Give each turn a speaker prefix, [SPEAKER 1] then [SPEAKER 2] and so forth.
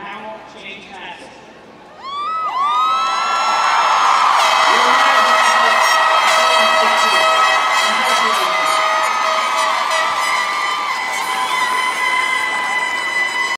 [SPEAKER 1] Now